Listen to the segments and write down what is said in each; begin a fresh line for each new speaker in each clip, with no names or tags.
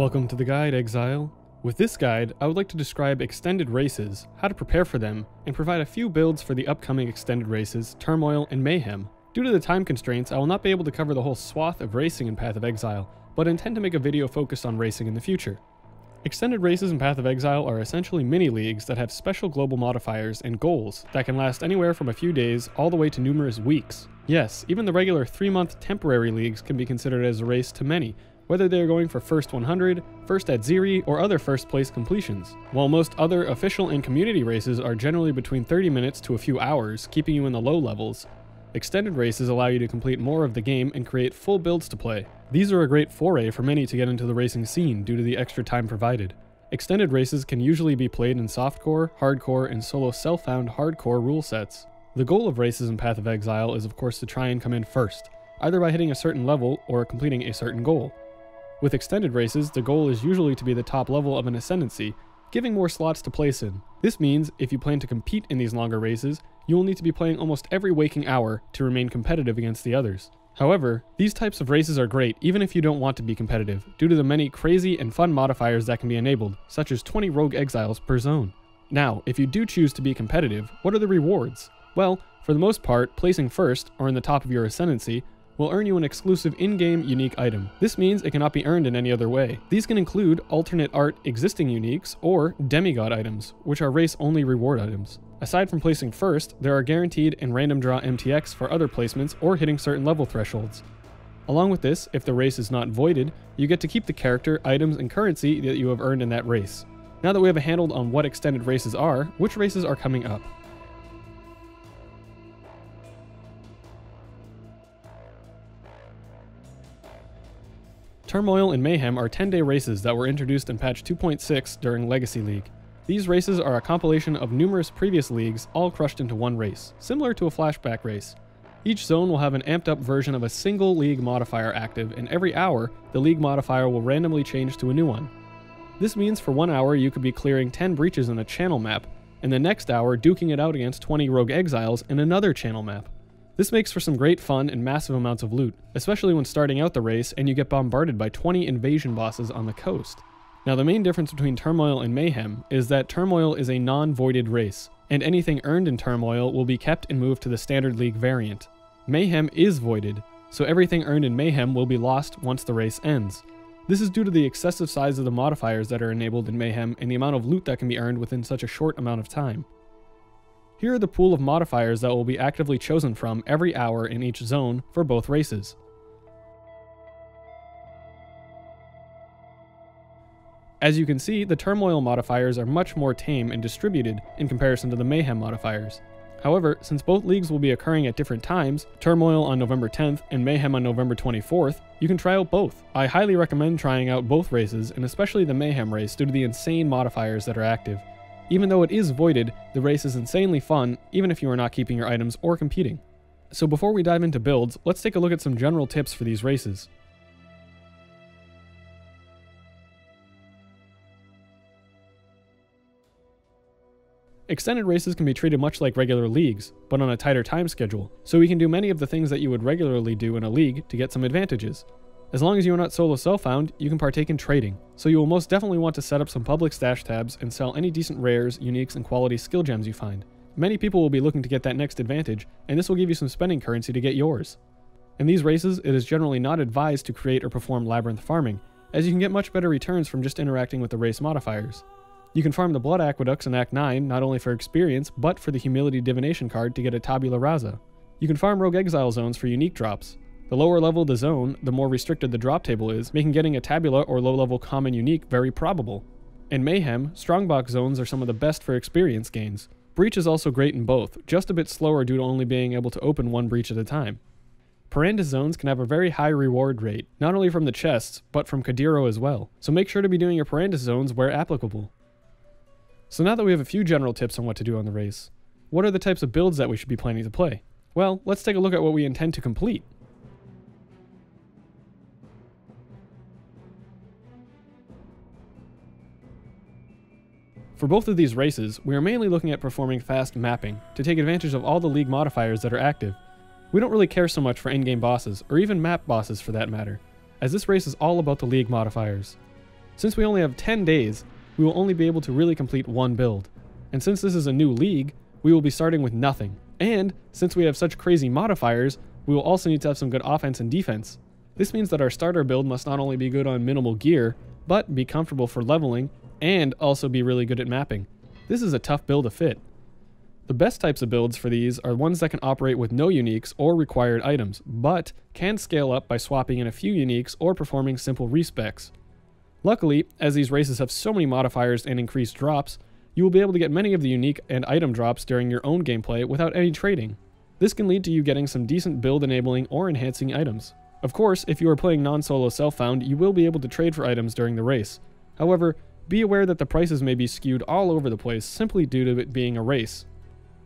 Welcome to the guide, Exile. With this guide, I would like to describe extended races, how to prepare for them, and provide a few builds for the upcoming extended races, Turmoil and Mayhem. Due to the time constraints, I will not be able to cover the whole swath of racing in Path of Exile, but intend to make a video focused on racing in the future. Extended races in Path of Exile are essentially mini leagues that have special global modifiers and goals that can last anywhere from a few days all the way to numerous weeks. Yes, even the regular 3 month temporary leagues can be considered as a race to many, whether they are going for first 100, first Atziri, or other first place completions. While most other official and community races are generally between 30 minutes to a few hours, keeping you in the low levels, extended races allow you to complete more of the game and create full builds to play. These are a great foray for many to get into the racing scene due to the extra time provided. Extended races can usually be played in softcore, hardcore, and solo self-found hardcore rule sets. The goal of races in Path of Exile is of course to try and come in first, either by hitting a certain level or completing a certain goal. With extended races, the goal is usually to be the top level of an ascendancy, giving more slots to place in. This means if you plan to compete in these longer races, you will need to be playing almost every waking hour to remain competitive against the others. However, these types of races are great even if you don't want to be competitive, due to the many crazy and fun modifiers that can be enabled, such as 20 rogue exiles per zone. Now, if you do choose to be competitive, what are the rewards? Well, for the most part, placing first, or in the top of your ascendancy, will earn you an exclusive in-game unique item. This means it cannot be earned in any other way. These can include alternate art existing uniques or demigod items, which are race-only reward items. Aside from placing first, there are guaranteed and random draw MTX for other placements or hitting certain level thresholds. Along with this, if the race is not voided, you get to keep the character, items, and currency that you have earned in that race. Now that we have a handle on what extended races are, which races are coming up? Turmoil and Mayhem are 10 day races that were introduced in patch 2.6 during Legacy League. These races are a compilation of numerous previous leagues all crushed into one race, similar to a flashback race. Each zone will have an amped up version of a single league modifier active, and every hour, the league modifier will randomly change to a new one. This means for one hour you could be clearing 10 breaches in a channel map, and the next hour duking it out against 20 rogue exiles in another channel map. This makes for some great fun and massive amounts of loot, especially when starting out the race and you get bombarded by 20 invasion bosses on the coast. Now the main difference between Turmoil and Mayhem is that Turmoil is a non-voided race, and anything earned in Turmoil will be kept and moved to the Standard League variant. Mayhem is voided, so everything earned in Mayhem will be lost once the race ends. This is due to the excessive size of the modifiers that are enabled in Mayhem and the amount of loot that can be earned within such a short amount of time. Here are the pool of modifiers that will be actively chosen from every hour in each zone for both races. As you can see, the Turmoil modifiers are much more tame and distributed in comparison to the Mayhem modifiers. However, since both leagues will be occurring at different times, Turmoil on November 10th and Mayhem on November 24th, you can try out both. I highly recommend trying out both races, and especially the Mayhem race due to the insane modifiers that are active. Even though it is voided, the race is insanely fun, even if you are not keeping your items or competing. So before we dive into builds, let's take a look at some general tips for these races. Extended races can be treated much like regular leagues, but on a tighter time schedule, so we can do many of the things that you would regularly do in a league to get some advantages. As long as you are not solo self-found, you can partake in trading, so you will most definitely want to set up some public stash tabs and sell any decent rares, uniques, and quality skill gems you find. Many people will be looking to get that next advantage, and this will give you some spending currency to get yours. In these races, it is generally not advised to create or perform labyrinth farming, as you can get much better returns from just interacting with the race modifiers. You can farm the Blood Aqueducts in Act 9 not only for experience, but for the Humility Divination card to get a Tabula Rasa. You can farm Rogue Exile zones for unique drops, the lower level the zone, the more restricted the drop table is, making getting a tabula or low level common unique very probable. In Mayhem, strongbox zones are some of the best for experience gains. Breach is also great in both, just a bit slower due to only being able to open one breach at a time. Perandus zones can have a very high reward rate, not only from the chests, but from Kadiro as well, so make sure to be doing your Perandus zones where applicable. So now that we have a few general tips on what to do on the race, what are the types of builds that we should be planning to play? Well, let's take a look at what we intend to complete. For both of these races, we are mainly looking at performing fast mapping, to take advantage of all the league modifiers that are active. We don't really care so much for in-game bosses, or even map bosses for that matter, as this race is all about the league modifiers. Since we only have 10 days, we will only be able to really complete one build. And since this is a new league, we will be starting with nothing. And since we have such crazy modifiers, we will also need to have some good offense and defense. This means that our starter build must not only be good on minimal gear, but be comfortable for leveling, and also be really good at mapping. This is a tough build to fit. The best types of builds for these are ones that can operate with no uniques or required items, but can scale up by swapping in a few uniques or performing simple respecs. Luckily, as these races have so many modifiers and increased drops, you will be able to get many of the unique and item drops during your own gameplay without any trading. This can lead to you getting some decent build enabling or enhancing items. Of course, if you are playing non-solo self-found, you will be able to trade for items during the race. However, be aware that the prices may be skewed all over the place simply due to it being a race.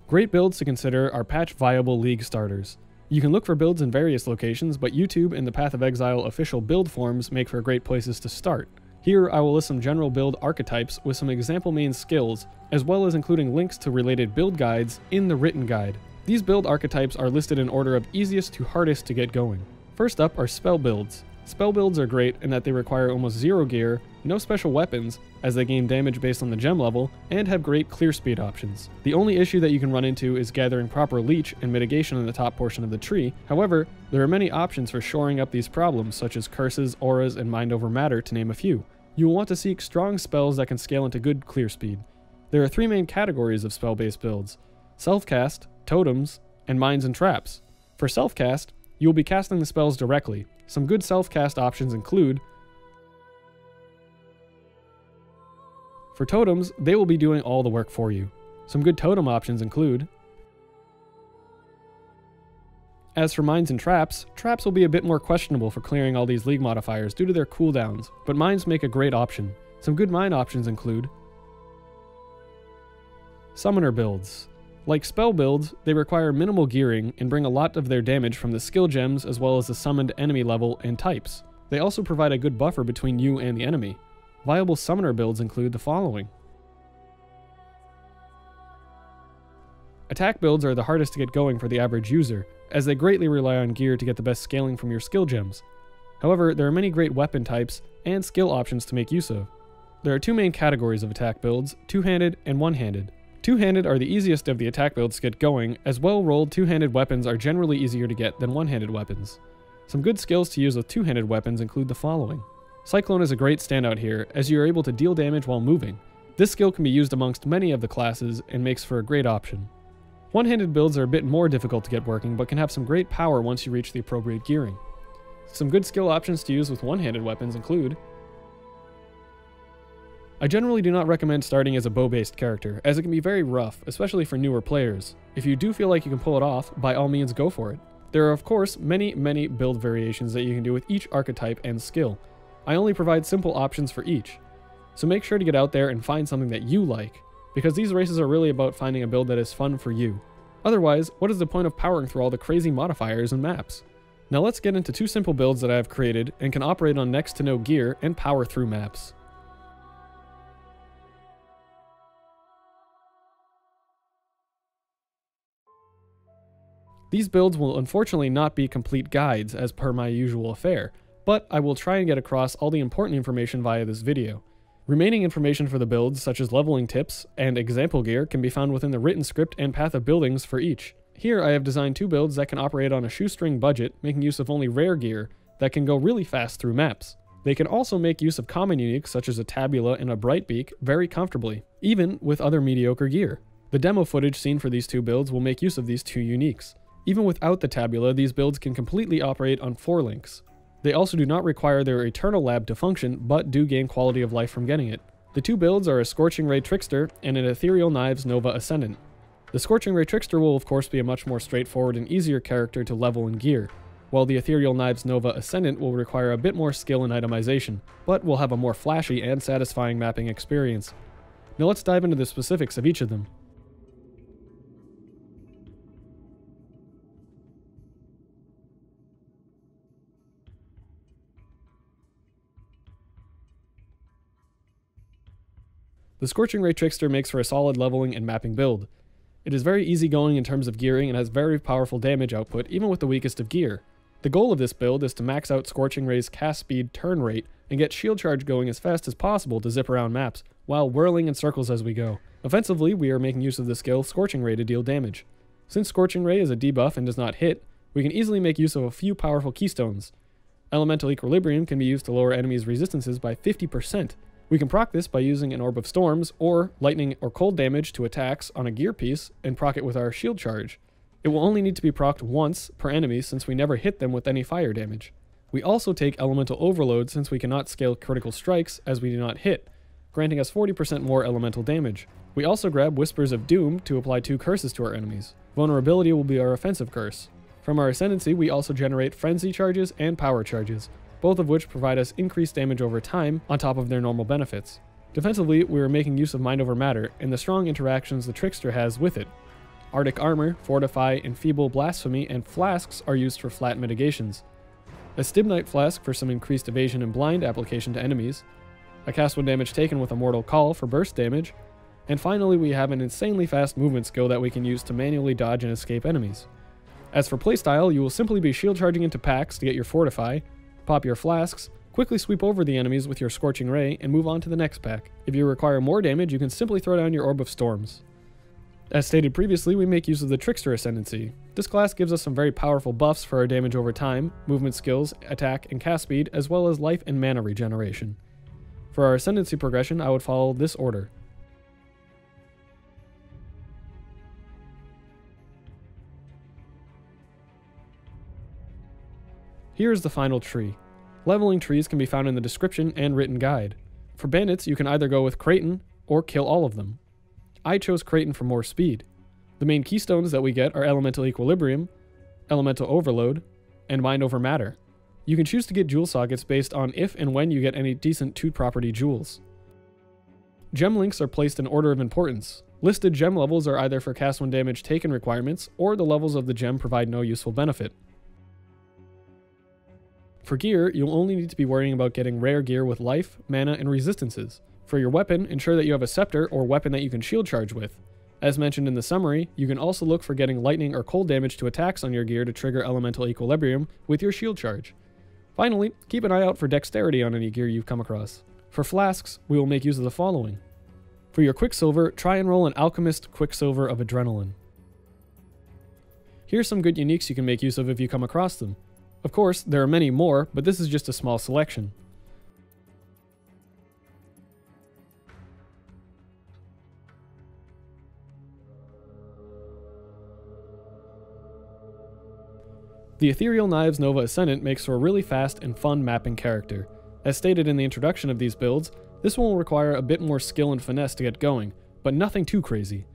Great builds to consider are patch viable league starters. You can look for builds in various locations, but YouTube and the Path of Exile official build forums make for great places to start. Here I will list some general build archetypes with some example main skills, as well as including links to related build guides in the written guide. These build archetypes are listed in order of easiest to hardest to get going. First up are spell builds. Spell builds are great in that they require almost zero gear, no special weapons, as they gain damage based on the gem level, and have great clear speed options. The only issue that you can run into is gathering proper leech and mitigation in the top portion of the tree, however, there are many options for shoring up these problems such as curses, auras, and mind over matter to name a few. You will want to seek strong spells that can scale into good clear speed. There are three main categories of spell-based builds, self-cast, totems, and mines and traps. For self-cast, you will be casting the spells directly. Some good self-cast options include For totems, they will be doing all the work for you. Some good totem options include as for mines and traps, traps will be a bit more questionable for clearing all these league modifiers due to their cooldowns, but mines make a great option. Some good mine options include Summoner builds. Like spell builds, they require minimal gearing and bring a lot of their damage from the skill gems as well as the summoned enemy level and types. They also provide a good buffer between you and the enemy. Viable summoner builds include the following. Attack builds are the hardest to get going for the average user, as they greatly rely on gear to get the best scaling from your skill gems. However, there are many great weapon types and skill options to make use of. There are two main categories of attack builds, two-handed and one-handed. Two-handed are the easiest of the attack builds to get going, as well-rolled two-handed weapons are generally easier to get than one-handed weapons. Some good skills to use with two-handed weapons include the following. Cyclone is a great standout here, as you are able to deal damage while moving. This skill can be used amongst many of the classes and makes for a great option. One-handed builds are a bit more difficult to get working, but can have some great power once you reach the appropriate gearing. Some good skill options to use with one-handed weapons include I generally do not recommend starting as a bow-based character, as it can be very rough, especially for newer players. If you do feel like you can pull it off, by all means go for it. There are of course many, many build variations that you can do with each archetype and skill. I only provide simple options for each. So make sure to get out there and find something that you like because these races are really about finding a build that is fun for you. Otherwise, what is the point of powering through all the crazy modifiers and maps? Now let's get into two simple builds that I have created and can operate on next to no gear and power through maps. These builds will unfortunately not be complete guides as per my usual affair, but I will try and get across all the important information via this video. Remaining information for the builds, such as leveling tips and example gear, can be found within the written script and path of buildings for each. Here I have designed two builds that can operate on a shoestring budget, making use of only rare gear that can go really fast through maps. They can also make use of common uniques such as a Tabula and a Brightbeak very comfortably, even with other mediocre gear. The demo footage seen for these two builds will make use of these two uniques. Even without the Tabula, these builds can completely operate on 4 links, they also do not require their Eternal Lab to function, but do gain quality of life from getting it. The two builds are a Scorching Ray Trickster and an Ethereal Knives Nova Ascendant. The Scorching Ray Trickster will of course be a much more straightforward and easier character to level and gear, while the Ethereal Knives Nova Ascendant will require a bit more skill and itemization, but will have a more flashy and satisfying mapping experience. Now let's dive into the specifics of each of them. The Scorching Ray Trickster makes for a solid leveling and mapping build. It is very easygoing in terms of gearing and has very powerful damage output even with the weakest of gear. The goal of this build is to max out Scorching Ray's cast speed turn rate and get shield charge going as fast as possible to zip around maps, while whirling in circles as we go. Offensively, we are making use of the skill Scorching Ray to deal damage. Since Scorching Ray is a debuff and does not hit, we can easily make use of a few powerful keystones. Elemental Equilibrium can be used to lower enemies' resistances by 50%. We can proc this by using an Orb of Storms, or lightning or cold damage to attacks on a gear piece, and proc it with our shield charge. It will only need to be procced once per enemy since we never hit them with any fire damage. We also take Elemental Overload since we cannot scale critical strikes as we do not hit, granting us 40% more elemental damage. We also grab Whispers of Doom to apply two curses to our enemies. Vulnerability will be our offensive curse. From our Ascendancy, we also generate Frenzy charges and Power charges, both of which provide us increased damage over time on top of their normal benefits. Defensively, we are making use of Mind Over Matter and the strong interactions the Trickster has with it. Arctic Armor, Fortify, Enfeeble Blasphemy, and Flasks are used for flat mitigations. A Stibnite Flask for some increased evasion and blind application to enemies, a cast when damage taken with a Mortal Call for burst damage, and finally we have an insanely fast movement skill that we can use to manually dodge and escape enemies. As for playstyle, you will simply be shield charging into packs to get your Fortify, pop your flasks, quickly sweep over the enemies with your Scorching Ray, and move on to the next pack. If you require more damage, you can simply throw down your Orb of Storms. As stated previously, we make use of the Trickster Ascendancy. This class gives us some very powerful buffs for our damage over time, movement skills, attack, and cast speed, as well as life and mana regeneration. For our Ascendancy progression, I would follow this order. Here is the final tree. Leveling trees can be found in the description and written guide. For bandits, you can either go with Kraityn or kill all of them. I chose Kraityn for more speed. The main keystones that we get are Elemental Equilibrium, Elemental Overload, and Mind Over Matter. You can choose to get jewel sockets based on if and when you get any decent 2 property jewels. Gem links are placed in order of importance. Listed gem levels are either for cast 1 damage taken requirements, or the levels of the gem provide no useful benefit. For gear, you'll only need to be worrying about getting rare gear with life, mana, and resistances. For your weapon, ensure that you have a scepter or weapon that you can shield charge with. As mentioned in the summary, you can also look for getting lightning or cold damage to attacks on your gear to trigger elemental equilibrium with your shield charge. Finally, keep an eye out for dexterity on any gear you've come across. For flasks, we will make use of the following. For your Quicksilver, try and roll an Alchemist Quicksilver of Adrenaline. Here's some good uniques you can make use of if you come across them. Of course, there are many more, but this is just a small selection. The Ethereal Knives Nova Ascendant makes for a really fast and fun mapping character. As stated in the introduction of these builds, this one will require a bit more skill and finesse to get going, but nothing too crazy.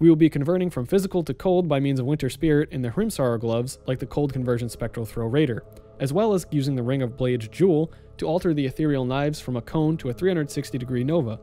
We will be converting from physical to cold by means of Winter Spirit in the Hrimsorrow gloves, like the cold conversion Spectral Throw Raider, as well as using the Ring of Blades Jewel to alter the ethereal knives from a cone to a 360 degree nova.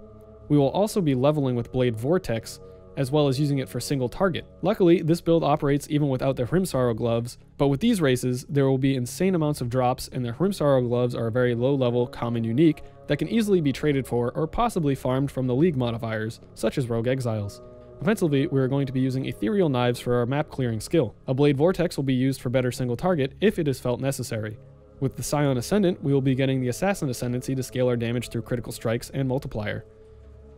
We will also be leveling with Blade Vortex, as well as using it for single target. Luckily, this build operates even without the Hrimsorrow gloves, but with these races, there will be insane amounts of drops, and the Hrimsorrow gloves are a very low level common unique that can easily be traded for or possibly farmed from the League modifiers, such as Rogue Exiles. Offensively, we are going to be using Ethereal Knives for our map clearing skill. A Blade Vortex will be used for better single target if it is felt necessary. With the Scion Ascendant, we will be getting the Assassin Ascendancy to scale our damage through critical strikes and multiplier.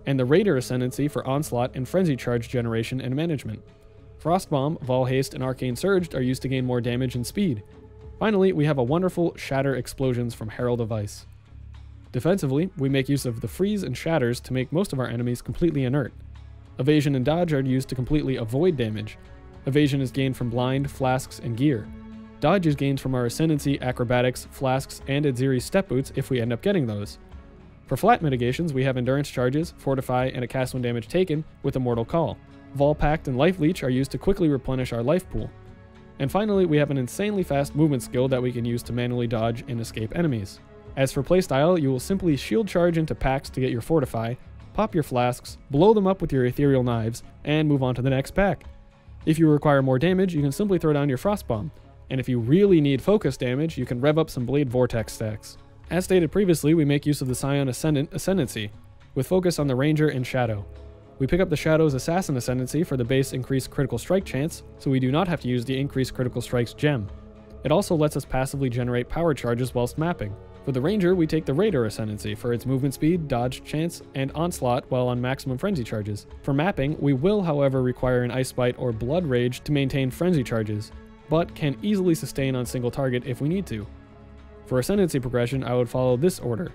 And the Raider Ascendancy for onslaught and frenzy charge generation and management. Frostbomb, Vaal Haste, and Arcane Surge are used to gain more damage and speed. Finally, we have a wonderful Shatter Explosions from Herald of Ice. Defensively, we make use of the Freeze and Shatters to make most of our enemies completely inert. Evasion and dodge are used to completely avoid damage. Evasion is gained from blind, flasks, and gear. Dodge is gained from our Ascendancy, Acrobatics, Flasks, and Atziri Step Boots if we end up getting those. For flat mitigations, we have Endurance Charges, Fortify, and a cast when damage taken with a Mortal Call. Vaal Pact and Life Leech are used to quickly replenish our life pool. And finally, we have an insanely fast movement skill that we can use to manually dodge and escape enemies. As for playstyle, you will simply shield charge into packs to get your Fortify, pop your flasks, blow them up with your ethereal knives, and move on to the next pack. If you require more damage, you can simply throw down your frost bomb, and if you really need focus damage, you can rev up some blade vortex stacks. As stated previously, we make use of the Scion Ascendant Ascendancy, with focus on the Ranger and Shadow. We pick up the Shadow's Assassin Ascendancy for the base increased critical strike chance, so we do not have to use the increased critical strikes gem. It also lets us passively generate power charges whilst mapping. For the Ranger, we take the Raider Ascendancy for its movement speed, dodge, chance, and onslaught while on maximum frenzy charges. For mapping, we will however require an Ice Bite or Blood Rage to maintain frenzy charges, but can easily sustain on single target if we need to. For Ascendancy progression, I would follow this order.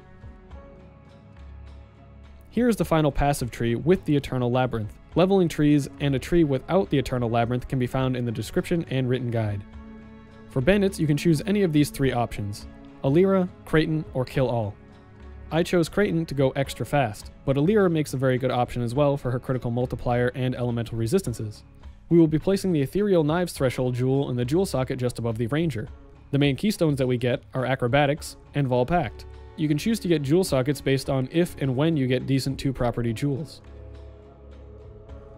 Here is the final passive tree with the Eternal Labyrinth. Leveling trees and a tree without the Eternal Labyrinth can be found in the description and written guide. For bandits, you can choose any of these three options. Alira, Kraityn, or Kill All. I chose Kraityn to go extra fast, but Alira makes a very good option as well for her critical multiplier and elemental resistances. We will be placing the Ethereal Knives Threshold jewel in the jewel socket just above the Ranger. The main keystones that we get are Acrobatics and Vaal Pact. You can choose to get jewel sockets based on if and when you get decent 2 property jewels.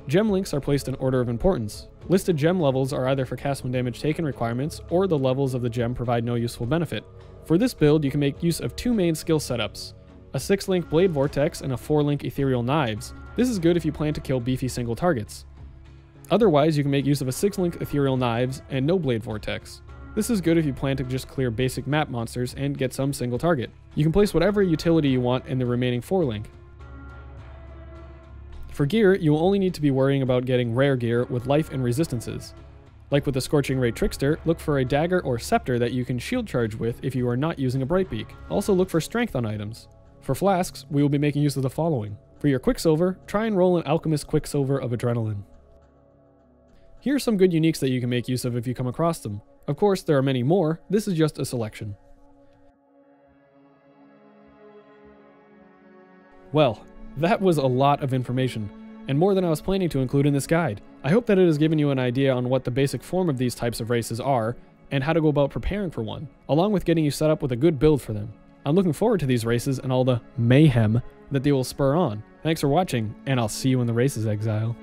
Gem links are placed in order of importance. Listed gem levels are either for cast when damage taken requirements, or the levels of the gem provide no useful benefit. For this build, you can make use of two main skill setups, a 6-link Blade Vortex and a 4-link Ethereal Knives. This is good if you plan to kill beefy single targets. Otherwise, you can make use of a 6-link Ethereal Knives and no Blade Vortex. This is good if you plan to just clear basic map monsters and get some single target. You can place whatever utility you want in the remaining 4-link. For gear, you will only need to be worrying about getting rare gear with life and resistances. Like with the Scorching Ray Trickster, look for a dagger or scepter that you can shield charge with if you are not using a Brightbeak. Also look for strength on items. For flasks, we will be making use of the following. For your Quicksilver, try and roll an Alchemist Quicksilver of Adrenaline. Here are some good uniques that you can make use of if you come across them. Of course, there are many more, this is just a selection. Well, that was a lot of information, and more than I was planning to include in this guide. I hope that it has given you an idea on what the basic form of these types of races are, and how to go about preparing for one, along with getting you set up with a good build for them. I'm looking forward to these races and all the mayhem that they will spur on. Thanks for watching, and I'll see you in the races, Exile.